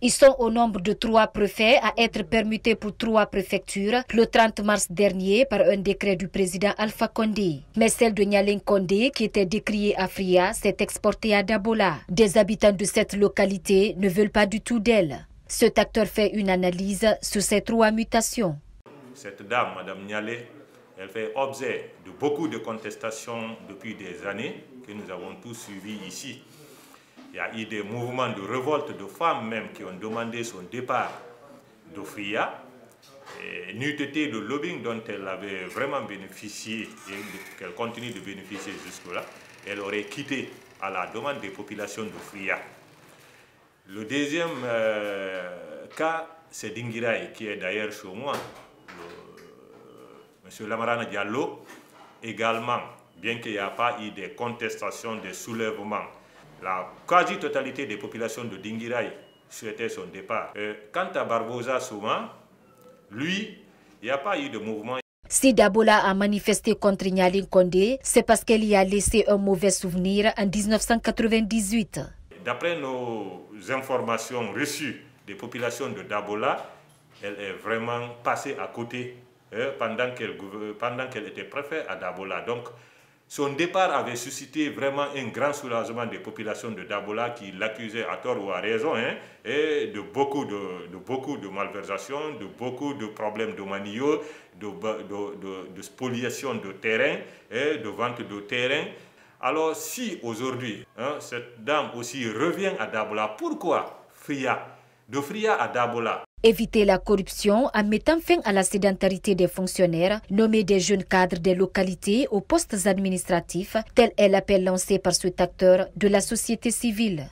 Ils sont au nombre de trois préfets à être permutés pour trois préfectures le 30 mars dernier par un décret du président Alpha Condé. Mais celle de Nyaleng Condé, qui était décriée à Fria, s'est exportée à Dabola. Des habitants de cette localité ne veulent pas du tout d'elle. Cet acteur fait une analyse sur ces trois mutations. Cette dame, Madame Nyalé, elle fait objet de beaucoup de contestations depuis des années que nous avons tous suivies ici. Il y a eu des mouvements de révolte de femmes même qui ont demandé son départ d'Ofria. N'eût été le lobbying dont elle avait vraiment bénéficié et qu'elle continue de bénéficier jusque-là, elle aurait quitté à la demande des populations d'Ofria. Le deuxième euh, cas, c'est Dingirai, qui est d'ailleurs chez moi. M. Lamarana Diallo, également, bien qu'il n'y ait pas eu des contestations, des soulèvements, la quasi-totalité des populations de Dingirai souhaitaient son départ. Euh, quant à Barbosa Souma, lui, il n'y a pas eu de mouvement. Si Dabola a manifesté contre Nyaling Kondé, c'est parce qu'elle y a laissé un mauvais souvenir en 1998. D'après nos informations reçues des populations de Dabola, elle est vraiment passée à côté hein, pendant qu'elle était préfet à Dabola. Donc, son départ avait suscité vraiment un grand soulagement des populations de Dabola qui l'accusaient à tort ou à raison hein, et de beaucoup de, beaucoup de malversations, de beaucoup de problèmes de manio, de, spoliation de terrain et de vente de terrain. Alors si aujourd'hui, hein, cette dame aussi revient à Dabola, pourquoi Fria? De Fria à Dabola, Éviter la corruption en mettant fin à la sédentarité des fonctionnaires, nommer des jeunes cadres des localités aux postes administratifs, tel est l'appel lancé par cet acteur de la société civile.